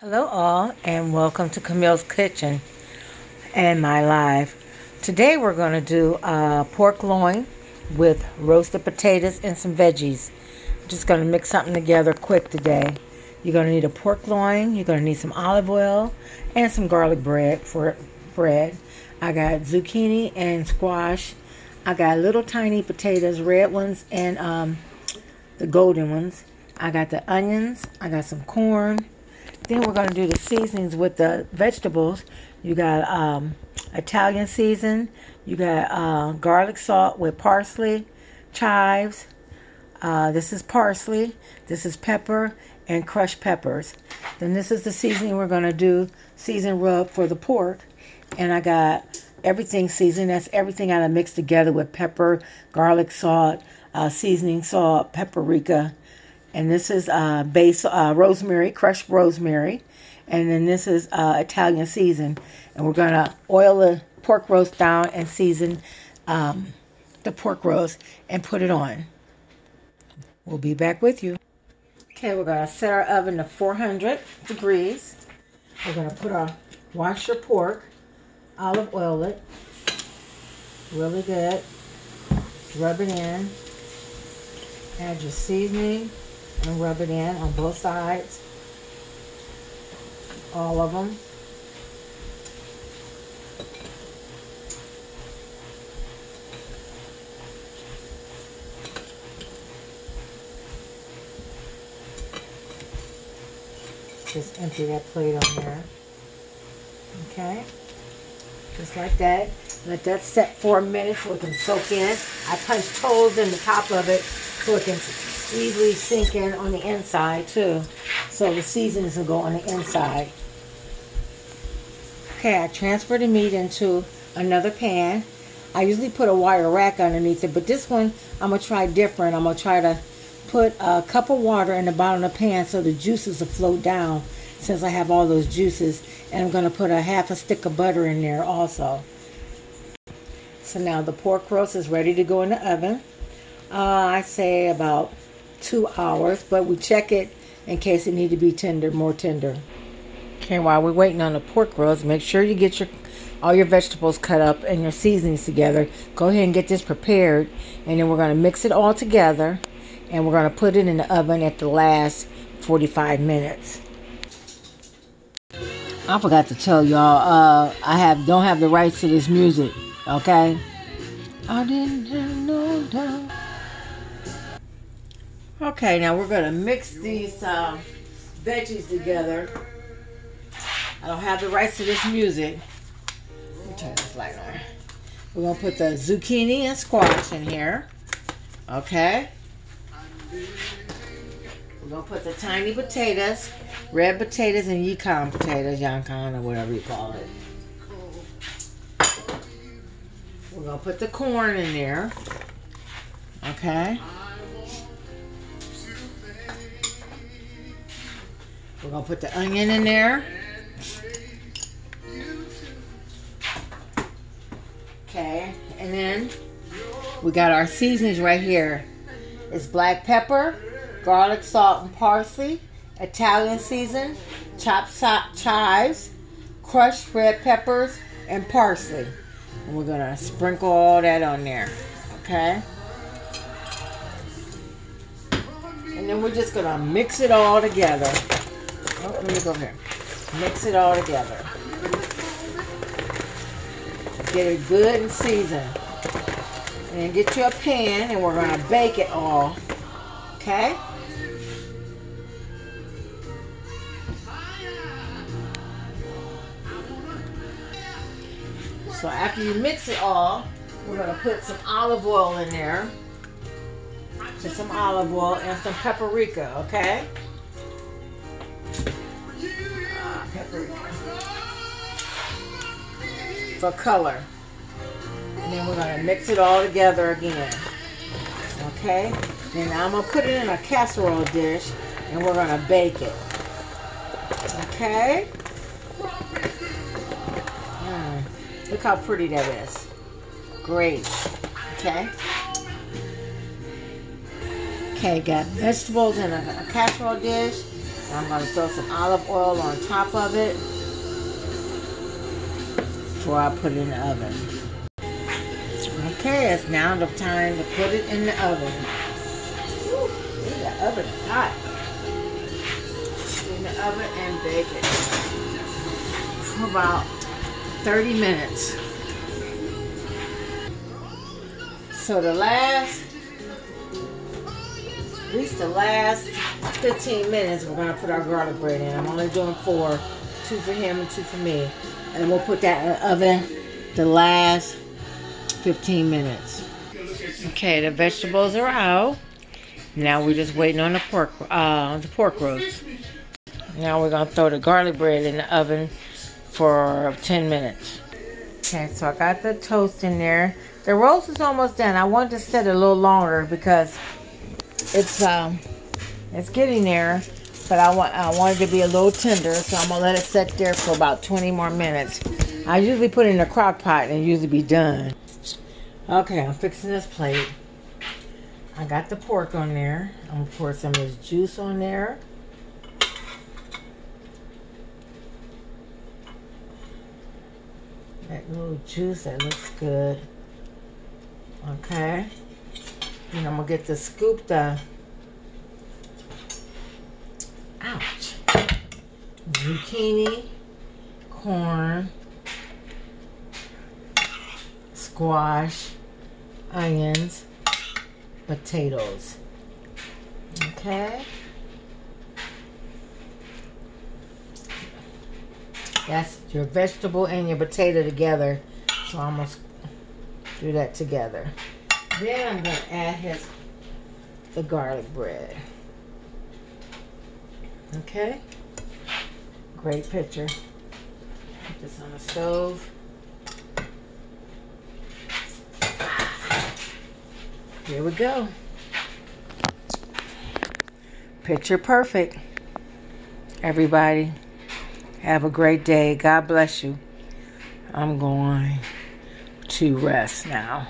Hello, all, and welcome to Camille's Kitchen and my live. Today, we're going to do uh, pork loin with roasted potatoes and some veggies. I'm just going to mix something together quick today. You're going to need a pork loin, you're going to need some olive oil, and some garlic bread for bread. I got zucchini and squash. I got little tiny potatoes, red ones, and um, the golden ones. I got the onions. I got some corn then we're going to do the seasonings with the vegetables. You got um, Italian season. You got uh, garlic salt with parsley, chives. Uh, this is parsley. This is pepper and crushed peppers. Then this is the seasoning we're going to do. Season rub for the pork. And I got everything seasoned. That's everything I mixed together with pepper, garlic salt, uh, seasoning salt, paprika, and this is uh, base uh, rosemary, crushed rosemary, and then this is uh, Italian season. And we're gonna oil the pork roast down and season um, the pork roast and put it on. We'll be back with you. Okay, we're gonna set our oven to 400 degrees. We're gonna put our wash your pork, olive oil it, really good. Rub it in. Add your seasoning and rub it in on both sides. All of them. Just empty that plate on there. Okay. Just like that. Let that set for a minute so it can soak in. I punched holes in the top of it it can easily sink in on the inside too. So the seasonings will go on the inside. Okay, I transfer the meat into another pan. I usually put a wire rack underneath it, but this one I'm going to try different. I'm going to try to put a cup of water in the bottom of the pan so the juices will float down since I have all those juices. And I'm going to put a half a stick of butter in there also. So now the pork roast is ready to go in the oven. Uh, I say about two hours, but we check it in case it need to be tender, more tender. Okay, while we're waiting on the pork roast, make sure you get your all your vegetables cut up and your seasonings together. Go ahead and get this prepared, and then we're going to mix it all together, and we're going to put it in the oven at the last 45 minutes. I forgot to tell y'all, uh, I have don't have the rights to this music. Okay, I didn't have no doubt. Okay, now we're going to mix these uh, veggies together. I don't have the rights to this music. Let me turn this light on. We're going to put the zucchini and squash in here. Okay. We're going to put the tiny potatoes, red potatoes and yukon potatoes, yukon or whatever you call it. We're going to put the corn in there. Okay. We're going to put the onion in there. Okay, and then we got our seasonings right here. It's black pepper, garlic, salt, and parsley, Italian season, chopped chives, crushed red peppers, and parsley. And we're going to sprinkle all that on there. Okay? And then we're just going to mix it all together. Oh, let me go here. Mix it all together. Get it good and seasoned. And get you a pan and we're going to bake it all. Okay? So after you mix it all, we're going to put some olive oil in there. Put some olive oil and some paprika, okay? For color. And then we're going to mix it all together again. Okay? Then I'm going to put it in a casserole dish and we're going to bake it. Okay? Mm, look how pretty that is. Great. Okay? Okay, got vegetables in a, a casserole dish. I'm going to throw some olive oil on top of it before I put it in the oven. Okay, it's now the time to put it in the oven. The oven hot. In the oven and bake it for about 30 minutes. So the last, at least the last 15 minutes, we're gonna put our garlic bread in. I'm only doing four, two for him and two for me. And we'll put that in the oven the last 15 minutes. Okay, the vegetables are out. Now we're just waiting on the pork, uh, the pork roast. Now we're gonna throw the garlic bread in the oven for 10 minutes. Okay, so I got the toast in there. The roast is almost done. I wanted to set it a little longer because it's um it's getting there, but I want I wanted to be a little tender, so I'm gonna let it set there for about 20 more minutes. I usually put it in a crock pot and usually be done. Okay, I'm fixing this plate. I got the pork on there. I'm gonna pour some of this juice on there. That little juice, that looks good. Okay. And I'm gonna get the scoop the uh, ouch. Zucchini, corn, squash, onions, potatoes. Okay. That's your vegetable and your potato together. So I'm going to do that together. Then I'm going to add his the garlic bread. Okay. Great picture. Put this on the stove. Here we go. Picture perfect. Everybody. Have a great day. God bless you. I'm going to rest now.